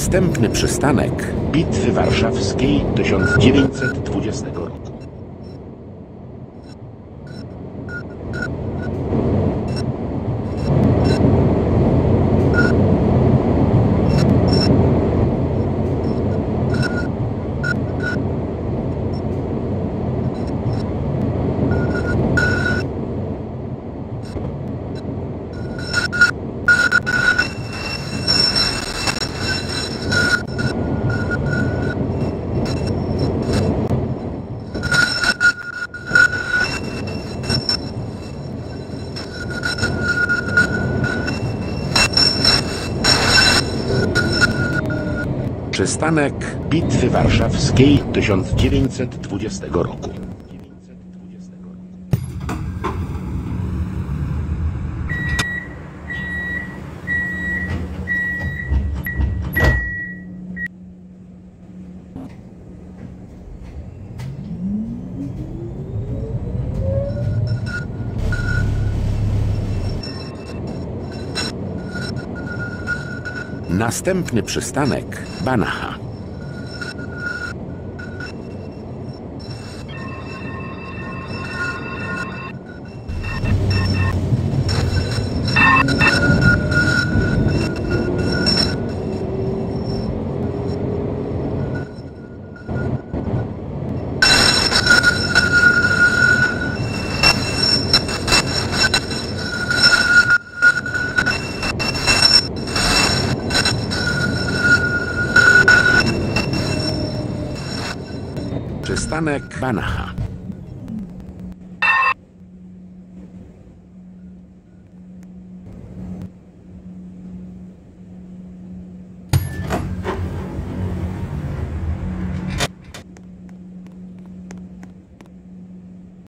Następny przystanek Bitwy Warszawskiej 1920 roku. Przystanek Bitwy Warszawskiej 1920 roku. Następny przystanek Banacha. Przystanek Banacha.